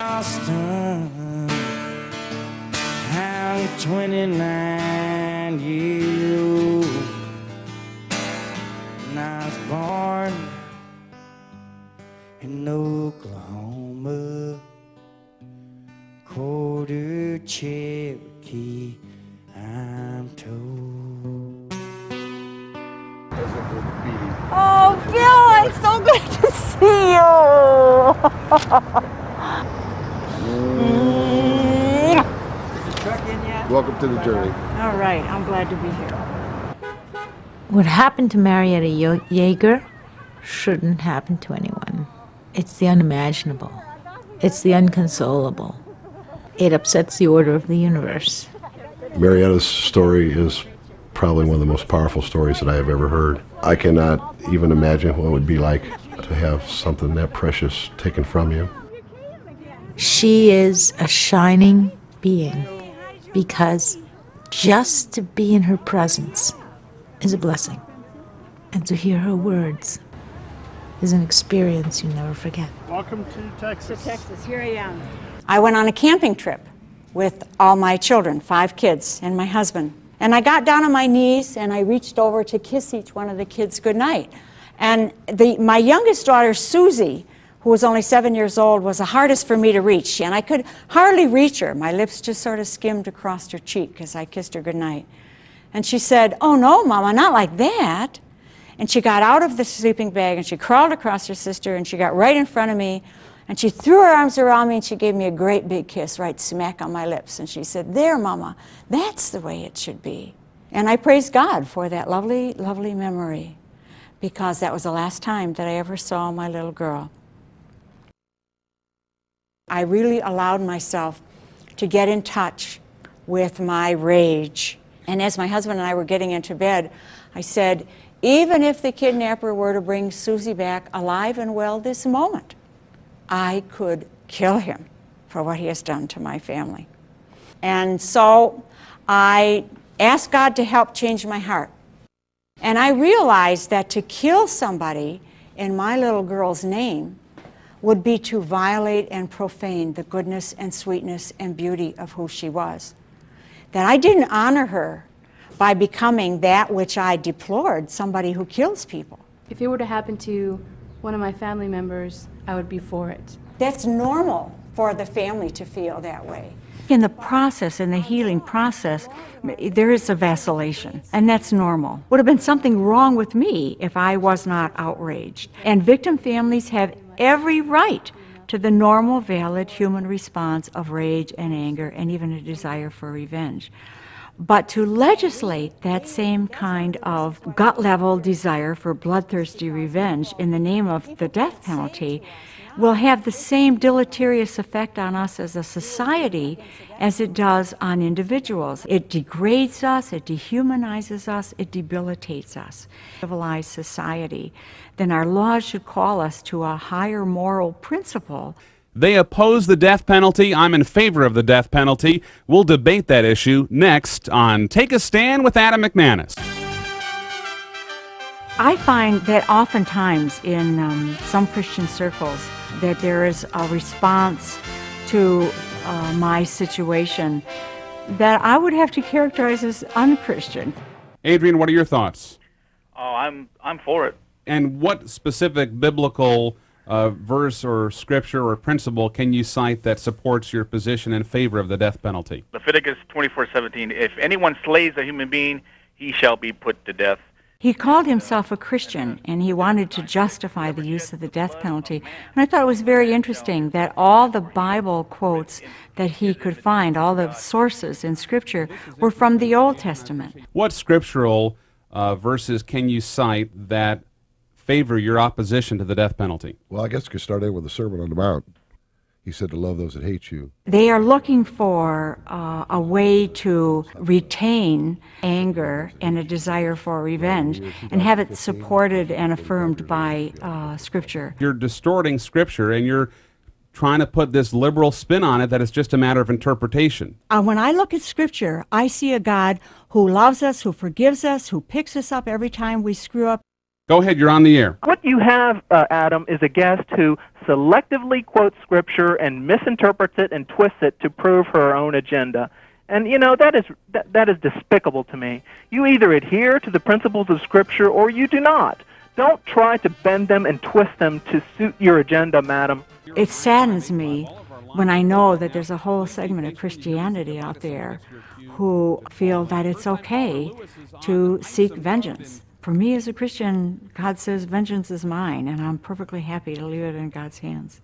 Austin. I'm 29 years old. And I was born in Oklahoma. Quarter Cherokee, I'm told. Oh, Bill, it's so good to see you. Welcome to the journey. All right, I'm glad to be here. What happened to Marietta Ye- Jaeger shouldn't happen to anyone. It's the unimaginable. It's the inconsolable. It upsets the order of the universe. Marietta's story is probably one of the most powerful stories that I have ever heard. I cannot even imagine what it would be like to have something that precious taken from you. She is a shining being because just to be in her presence is a blessing. And to hear her words is an experience you never forget. Welcome to Texas. Texas, here I am. I went on a camping trip with all my children, five kids, and my husband. And I got down on my knees and I reached over to kiss each one of the kids goodnight. And the, my youngest daughter, Susie, who was only seven years old, was the hardest for me to reach. And I could hardly reach her. My lips just sort of skimmed across her cheek as I kissed her goodnight. And she said, Oh, no, Mama, not like that. And she got out of the sleeping bag and she crawled across her sister and she got right in front of me and she threw her arms around me and she gave me a great big kiss right smack on my lips. And she said, There, Mama, that's the way it should be. And I praise God for that lovely, lovely memory because that was the last time that I ever saw my little girl. I really allowed myself to get in touch with my rage. And as my husband and I were getting into bed, I said, even if the kidnapper were to bring Susie back alive and well this moment, I could kill him for what he has done to my family. And so I asked God to help change my heart. And I realized that to kill somebody in my little girl's name would be to violate and profane the goodness and sweetness and beauty of who she was. That I didn't honor her by becoming that which I deplored, somebody who kills people. If it were to happen to one of my family members, I would be for it. That's normal for the family to feel that way. In the process, in the healing process, there is a vacillation, and that's normal. Would have been something wrong with me if I was not outraged. And victim families have every right to the normal, valid human response of rage and anger and even a desire for revenge. But to legislate that same kind of gut level desire for bloodthirsty revenge in the name of the death penalty will have the same deleterious effect on us as a society as it does on individuals. It degrades us, it dehumanizes us, it debilitates us. Civilized society, then our laws should call us to a higher moral principle. They oppose the death penalty. I'm in favor of the death penalty. We'll debate that issue next on Take a Stand with Adam McManus. I find that oftentimes in um, some Christian circles that there is a response to uh, my situation that I would have to characterize as unchristian. Adrian, what are your thoughts? Oh, I'm I'm for it. And what specific biblical uh, verse or scripture or principle can you cite that supports your position in favor of the death penalty? Leviticus 24:17. If anyone slays a human being, he shall be put to death. He called himself a Christian and he wanted to justify the use of the death penalty. And I thought it was very interesting that all the Bible quotes that he could find, all the sources in Scripture, were from the Old Testament. What scriptural uh, verses can you cite that favor your opposition to the death penalty? Well, I guess you could start in with the Sermon on the Mount. He said to love those that hate you. They are looking for uh, a way to retain anger and a desire for revenge and have it supported and affirmed by uh, Scripture. You're distorting scripture and you're trying to put this liberal spin on it that it's just a matter of interpretation. Uh, when I look at Scripture, I see a God who loves us, who forgives us, who picks us up every time we screw up. Go ahead, you're on the air. What you have, uh, Adam, is a guest who selectively quotes scripture and misinterprets it and twists it to prove her own agenda. And you know that is that, that is despicable to me. You either adhere to the principles of scripture or you do not. Don't try to bend them and twist them to suit your agenda, madam. It saddens me when I know that there's a whole segment of Christianity out there who feel that it's okay to seek vengeance. For me as a Christian, God says, Vengeance is mine, and I'm perfectly happy to leave it in God's hands.